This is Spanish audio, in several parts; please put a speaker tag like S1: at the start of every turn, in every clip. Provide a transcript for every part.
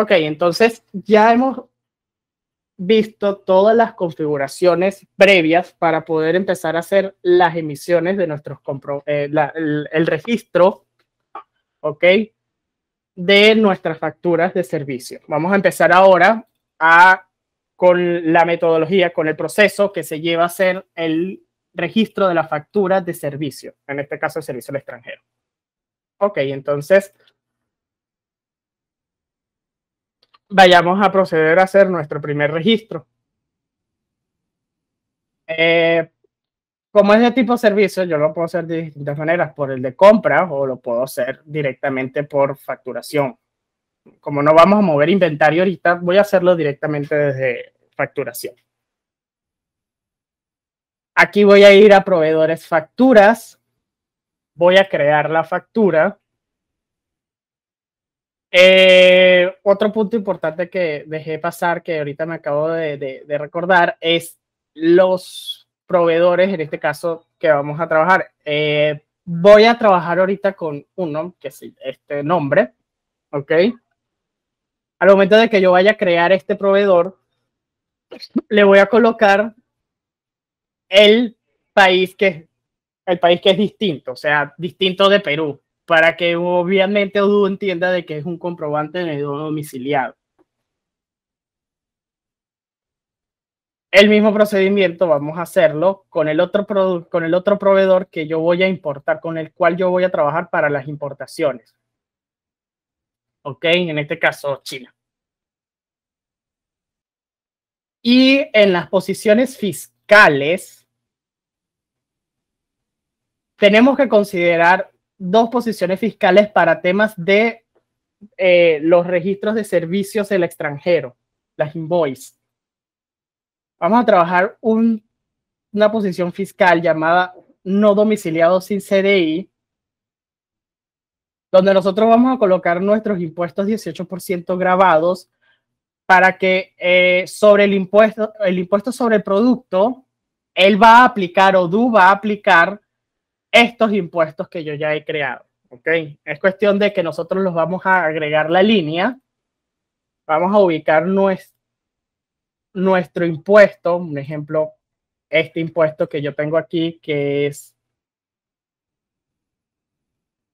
S1: Ok, entonces ya hemos visto todas las configuraciones previas para poder empezar a hacer las emisiones de nuestros eh, el, registro, ¿ok? De nuestras facturas de servicio. Vamos a empezar ahora a, con la metodología, con el proceso que se lleva a hacer el registro de la factura de servicio, en este caso el servicio al extranjero. Ok, entonces vayamos a proceder a hacer nuestro primer registro. Eh, como es de tipo servicio, yo lo puedo hacer de distintas maneras, por el de compra o lo puedo hacer directamente por facturación. Como no vamos a mover inventario ahorita, voy a hacerlo directamente desde facturación. Aquí voy a ir a proveedores facturas, voy a crear la factura eh, otro punto importante que dejé pasar, que ahorita me acabo de, recordar, es los proveedores, en este caso, que vamos a trabajar. Eh, voy a trabajar ahorita con uno, que es este nombre, ¿ok? Al momento de que yo vaya a crear este proveedor, le voy a colocar el país que, el país que es distinto, o sea, distinto de Perú para que obviamente Odoo entienda de que es un comprobante de domiciliado. El mismo procedimiento vamos a hacerlo con el, otro con el otro proveedor que yo voy a importar, con el cual yo voy a trabajar para las importaciones. ¿Ok? En este caso, China. Y en las posiciones fiscales, tenemos que considerar dos posiciones fiscales para temas de eh, los registros de servicios del extranjero, las invoice. Vamos a trabajar una posición fiscal llamada no domiciliado sin CDI, donde nosotros vamos a colocar nuestros impuestos 18% grabados para que eh, sobre el impuesto, el impuesto sobre el producto, él va a aplicar o DU va a aplicar estos impuestos que yo ya he creado. ¿ok? Es cuestión de que nosotros los vamos a agregar la línea, vamos a ubicar nuestro, nuestro impuesto, un ejemplo, este impuesto que yo tengo aquí, que es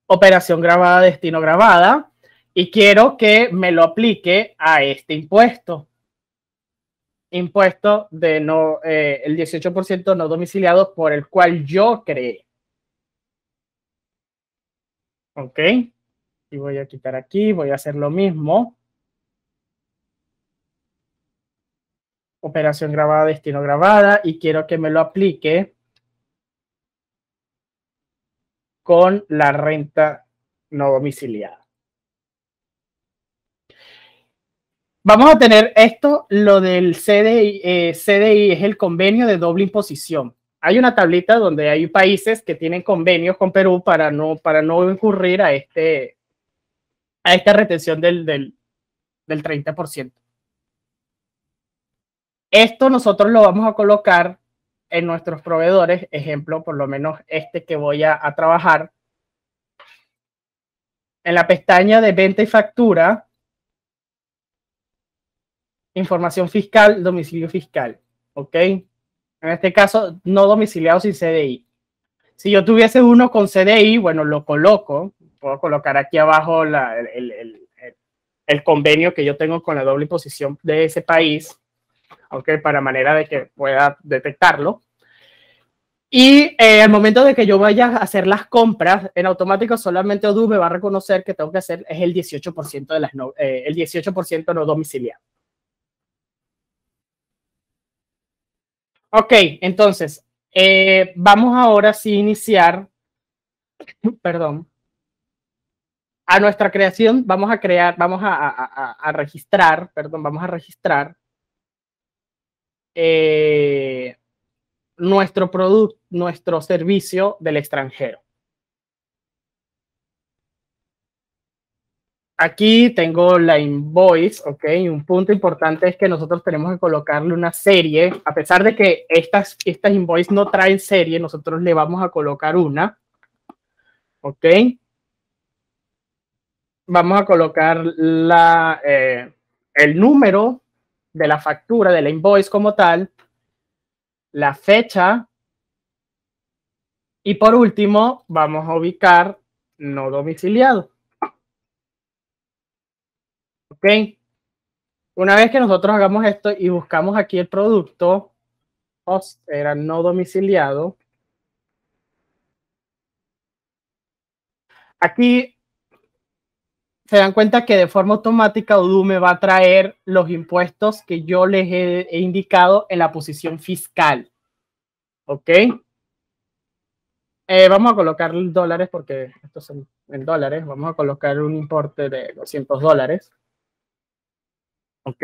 S1: operación grabada, destino grabada, y quiero que me lo aplique a este impuesto. Impuesto de no, eh, el 18% no domiciliado por el cual yo creé. Ok. Y voy a quitar aquí, voy a hacer lo mismo. Operación grabada, destino grabada, y quiero que me lo aplique con la renta no domiciliada. Vamos a tener esto, lo del CDI, eh, CDI es el convenio de doble imposición hay una tablita donde hay países que tienen convenios con Perú para no, para no incurrir a, este, a esta retención del, del, del 30%. Esto nosotros lo vamos a colocar en nuestros proveedores, ejemplo, por lo menos este que voy a, trabajar. En la pestaña de venta y factura, información fiscal, domicilio fiscal. ¿Ok? En este caso, no domiciliado sin CDI. Si yo tuviese uno con CDI, bueno, lo coloco. Puedo colocar aquí abajo el, convenio que yo tengo con la doble imposición de ese país, ¿ok? Para manera de que pueda detectarlo. Y eh, al momento de que yo vaya a hacer las compras, en automático solamente Odoo me va a reconocer que tengo que hacer es el 18% de las no, eh, el 18% no domiciliado. Ok, entonces, eh, vamos ahora sí iniciar, perdón, a nuestra creación, vamos a crear, vamos a, registrar, perdón, vamos a registrar eh, nuestro producto, nuestro servicio del extranjero. Aquí tengo la invoice, ¿ok? Un punto importante es que nosotros tenemos que colocarle una serie. A pesar de que estas, estas invoice no traen serie, nosotros le vamos a colocar una, ¿ok? vamos a colocar la, eh, el número de la factura, de la invoice como tal, la fecha y por último vamos a ubicar no domiciliado. Una vez que nosotros hagamos esto y buscamos aquí el producto, era no domiciliado, aquí se dan cuenta que de forma automática Odoo me va a traer los impuestos que yo les he, indicado en la posición fiscal. ¿Ok? Eh, vamos a colocar dólares porque estos son en dólares. Vamos a colocar un importe de 200 dólares. ¿Ok?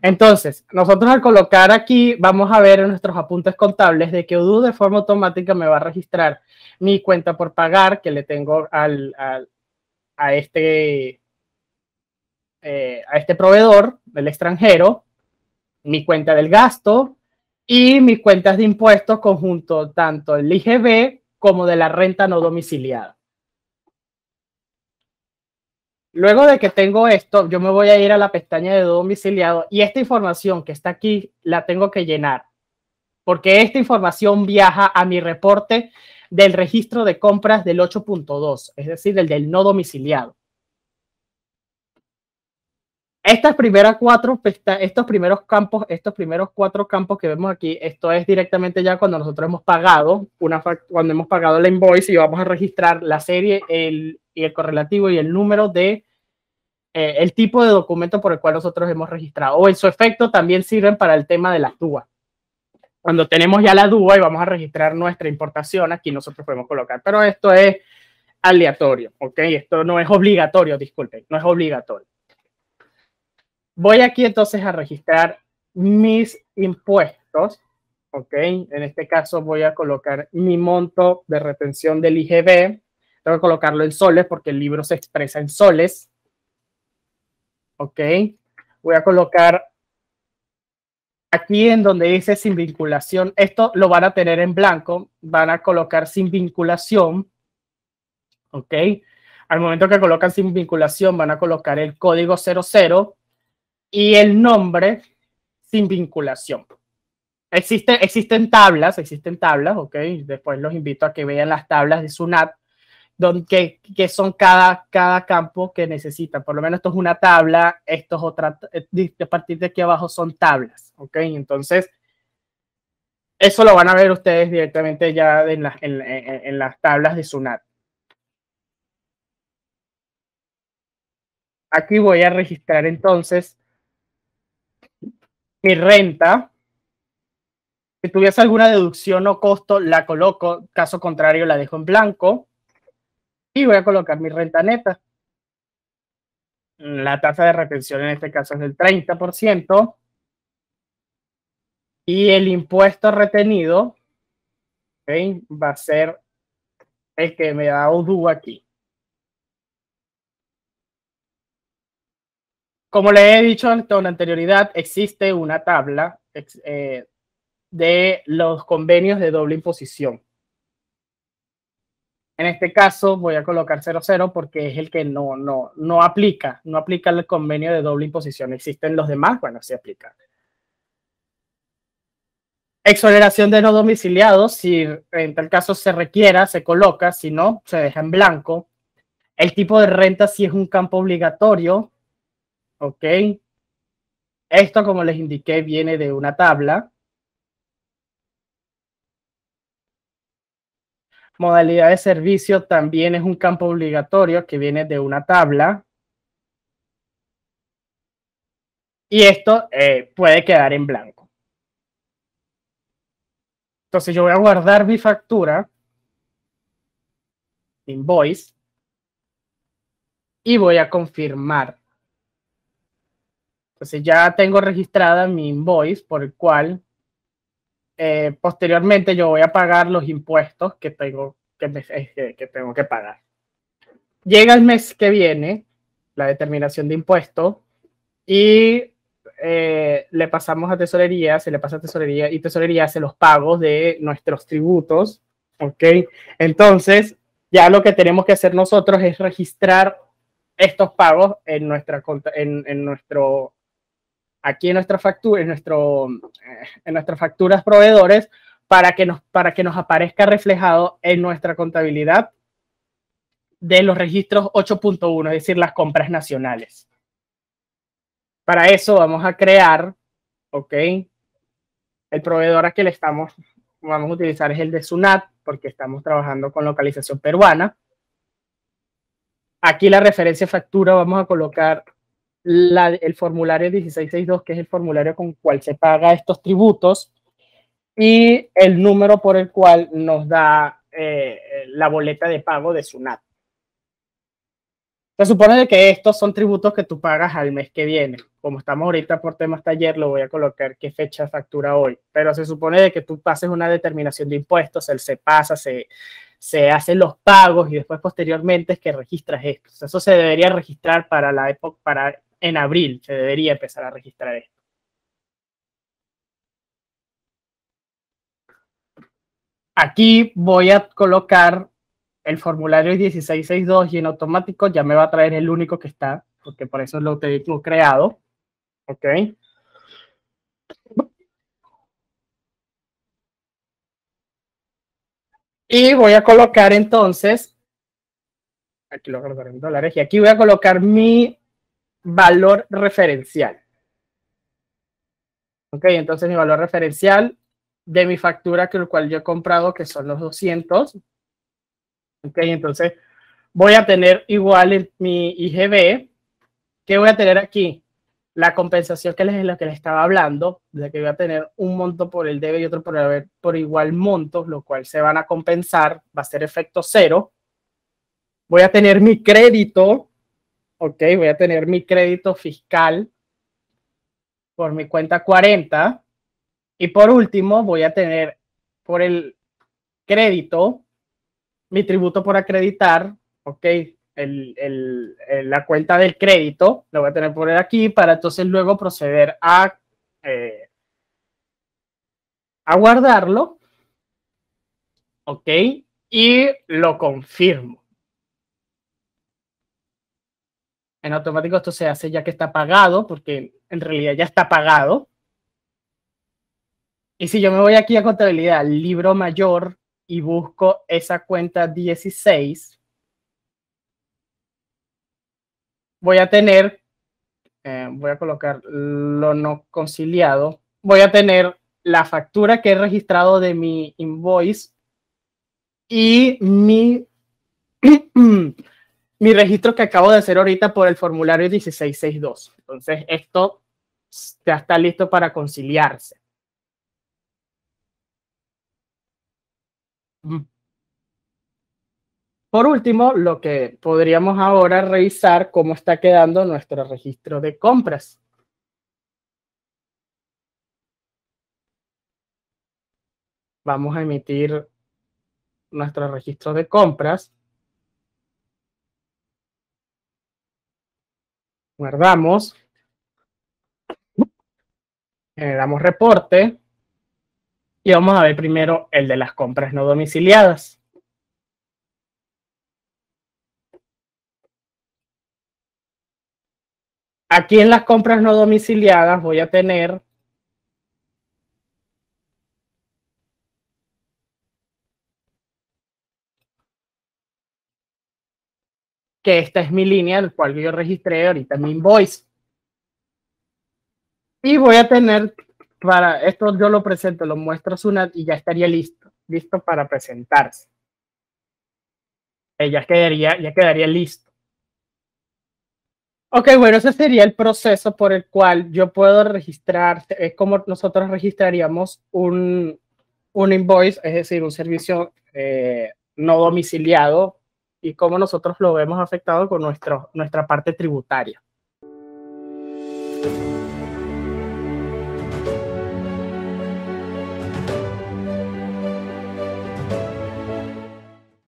S1: Entonces, nosotros al colocar aquí, vamos a ver en nuestros apuntes contables de que Odoo de forma automática me va a registrar mi cuenta por pagar que le tengo al, a, este, eh, a este proveedor del extranjero, mi cuenta del gasto y mis cuentas de impuestos conjunto tanto el IGB como de la renta no domiciliada. Luego de que tengo esto, yo me voy a ir a la pestaña de domiciliado y esta información que está aquí la tengo que llenar, porque esta información viaja a mi reporte del registro de compras del 8.2, es decir, el del no domiciliado. Estas primeras cuatro, estos primeros campos, estos primeros cuatro campos que vemos aquí, esto es directamente ya cuando nosotros hemos pagado, una cuando hemos pagado la invoice y vamos a registrar la serie el, y el correlativo y el número de eh, el tipo de documento por el cual nosotros hemos registrado. O en su efecto también sirven para el tema de las DUA. Cuando tenemos ya la DUA y vamos a registrar nuestra importación, aquí nosotros podemos colocar, pero esto es aleatorio, ¿ok? Esto no es obligatorio, disculpen, no es obligatorio. Voy aquí entonces a registrar mis impuestos. Ok, en este caso voy a colocar mi monto de retención del IGB. Tengo que colocarlo en soles porque el libro se expresa en soles. Ok, voy a colocar aquí en donde dice sin vinculación. Esto lo van a tener en blanco. Van a colocar sin vinculación. Ok, al momento que colocan sin vinculación van a colocar el código 00 y el nombre sin vinculación. Existe, existen tablas, existen tablas, ok. Después los invito a que vean las tablas de SUNAT, donde, que, son cada, cada campo que necesitan. Por lo menos esto es una tabla, esto es otra, eh, a partir de aquí abajo son tablas, ok. Entonces, eso lo van a ver ustedes directamente ya en, en, en las tablas de SUNAT. Aquí voy a registrar entonces mi renta. Si tuviese alguna deducción o costo, la coloco. Caso contrario, la dejo en blanco. Y voy a colocar mi renta neta. La tasa de retención en este caso es del 30%. Y el impuesto retenido va a ser el que me da Odoo aquí. Como le he dicho con anterioridad, existe una tabla eh, de los convenios de doble imposición. En este caso voy a colocar 00 porque es el que no, no, no aplica, no aplica el convenio de doble imposición. Existen los demás, bueno, sí aplica. Exoneración de no domiciliados, si en tal caso se requiera, se coloca, si no, se deja en blanco. El tipo de renta si es un campo obligatorio, ¿ok? Esto, como les indiqué, viene de una tabla. Modalidad de servicio también es un campo obligatorio que viene de una tabla. Y esto eh, puede quedar en blanco. Entonces yo voy a guardar mi factura, invoice, y voy a confirmar entonces ya tengo registrada mi invoice por el cual eh, posteriormente yo voy a pagar los impuestos que tengo que, eh, que, tengo que pagar. Llega el mes que viene la determinación de impuestos y eh, le pasamos a tesorería, se le pasa a tesorería y tesorería hace los pagos de nuestros tributos, ¿ok? Entonces, Ya lo que tenemos que hacer nosotros es registrar estos pagos en nuestra en, en nuestro aquí en nuestra factura, en nuestro eh, en nuestras facturas proveedores para que nos para que nos aparezca reflejado en nuestra contabilidad de los registros 8.1, es decir, las compras nacionales. Para eso vamos a crear, ¿ok? El proveedor a que le estamos, vamos a utilizar es el de SUNAT, porque estamos trabajando con localización peruana. Aquí la referencia factura vamos a colocar el formulario 1662, que es el formulario con el cual se paga estos tributos, y el número por el cual nos da eh, la boleta de pago de SUNAT. Se supone que estos son tributos que tú pagas al mes que viene. Como estamos ahorita por temas taller, lo voy a colocar qué fecha factura hoy. Pero se supone que tú pases una determinación de impuestos, él se pasa, se, se hacen los pagos y después posteriormente es que registras esto. Eso se debería registrar para la época, para en abril se debería empezar a registrar esto. Aquí voy a colocar el formulario 1662 y en automático ya me va a traer el único que está, porque por eso lo tengo creado. ¿Ok? Y voy a colocar entonces, aquí lo voy a colocar en dólares, y aquí voy a colocar mi valor referencial. Ok, entonces mi valor referencial de mi factura, que el cual yo he comprado, que son los 200, Ok, entonces voy a tener igual mi IGB. ¿Qué voy a tener aquí? La compensación que es lo que les estaba hablando, de que voy a tener un monto por el debe y otro por haber por igual monto, lo cual se van a compensar, va a ser efecto cero. Voy a tener mi crédito, ok, voy a tener mi crédito fiscal por mi cuenta 40. Y por último, voy a tener por el crédito mi tributo por acreditar, ok, el, la cuenta del crédito, lo voy a tener por aquí para entonces luego proceder a, eh, a guardarlo, ok, y lo confirmo. En automático esto se hace ya que está pagado, porque en realidad ya está pagado. Y si yo me voy aquí a contabilidad, libro mayor, y busco esa cuenta 16, voy a tener, eh, voy a colocar lo no conciliado, voy a tener la factura que he registrado de mi invoice y mi, mi registro que acabo de hacer ahorita por el formulario 1662. Entonces, esto ya está listo para conciliarse. Por último, lo que podríamos ahora revisar cómo está quedando nuestro registro de compras. Vamos a emitir nuestro registro de compras. Guardamos. Generamos reporte. Y vamos a ver primero el de las compras no domiciliadas. Aquí en las compras no domiciliadas voy a tener que esta es mi línea, el cual yo registré ahorita mi invoice. Y voy a tener para esto yo lo presento, lo muestro a Sunat y ya estaría listo, listo para presentarse. ya quedaría, ya quedaría listo. Ok, bueno, ese sería el proceso por el cual yo puedo registrar, es como nosotros registraríamos un, un invoice, es decir, un servicio eh, no domiciliado y cómo nosotros lo vemos afectado con nuestro, nuestra parte tributaria.